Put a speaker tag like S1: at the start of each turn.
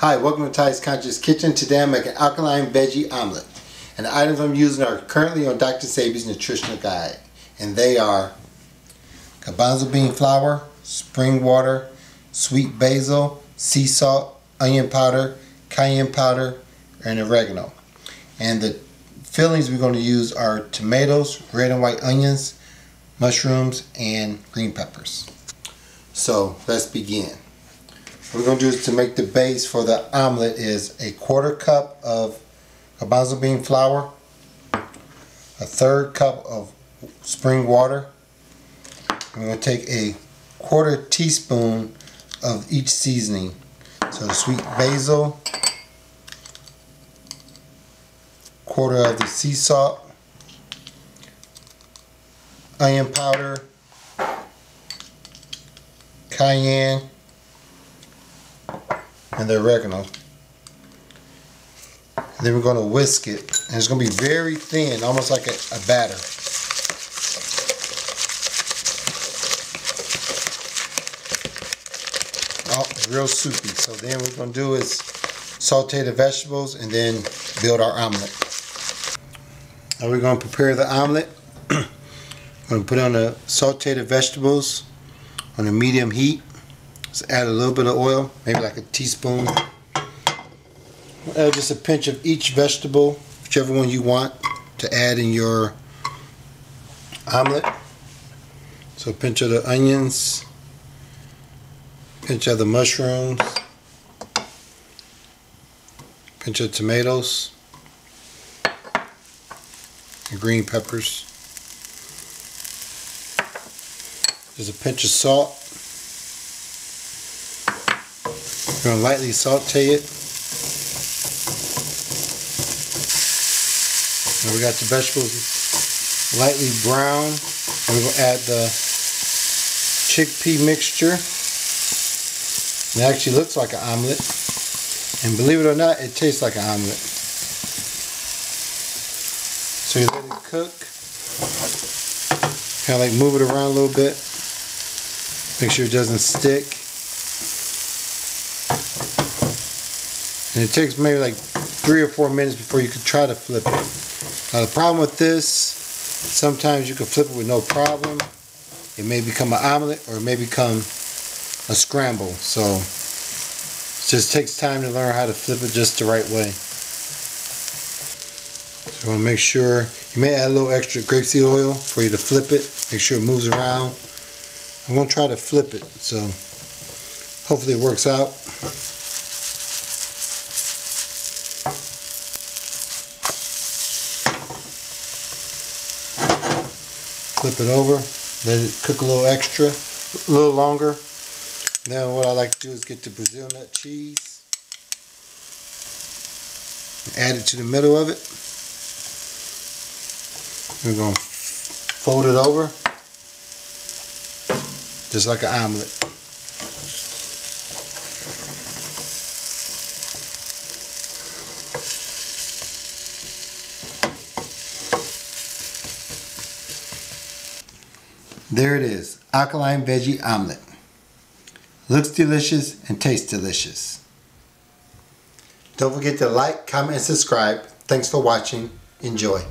S1: Hi, welcome to Ty's Conscious Kitchen. Today I'm making alkaline veggie omelet. And the items I'm using are currently on Dr. Sebi's nutritional guide. And they are garbanzo bean flour, spring water, sweet basil, sea salt, onion powder, cayenne powder, and oregano. And the fillings we're going to use are tomatoes, red and white onions, mushrooms, and green peppers. So let's begin. What we're going to do is to make the base for the omelet is a quarter cup of garbanzo bean flour, a third cup of spring water. We're going to take a quarter teaspoon of each seasoning. So sweet basil, quarter of the sea salt, onion powder, cayenne, and the oregano. And then we're going to whisk it. And it's going to be very thin, almost like a, a batter. Oh, real soupy. So then what we're going to do is saute the vegetables and then build our omelet. Now we're going to prepare the omelet. I'm going to put on the sauteed vegetables on a medium heat. Just add a little bit of oil, maybe like a teaspoon. Add just a pinch of each vegetable, whichever one you want to add in your omelet. So a pinch of the onions, pinch of the mushrooms, a pinch of tomatoes, and green peppers. There's a pinch of salt. We're going to lightly saute it. And we got the vegetables lightly brown. We're going to add the chickpea mixture. It actually looks like an omelet. And believe it or not, it tastes like an omelet. So you let it cook. Kind of like move it around a little bit. Make sure it doesn't stick. And it takes maybe like three or four minutes before you can try to flip it. Now the problem with this, sometimes you can flip it with no problem. It may become an omelet or it may become a scramble. So it just takes time to learn how to flip it just the right way. So you want to make sure, you may add a little extra grapeseed oil for you to flip it. Make sure it moves around. I'm going to try to flip it. So hopefully it works out. Flip it over, let it cook a little extra, a little longer. Then what I like to do is get the Brazil nut cheese, add it to the middle of it. We're going to fold it over, just like an omelet. There it is, alkaline veggie omelet. Looks delicious and tastes delicious. Don't forget to like, comment, and subscribe. Thanks for watching. Enjoy.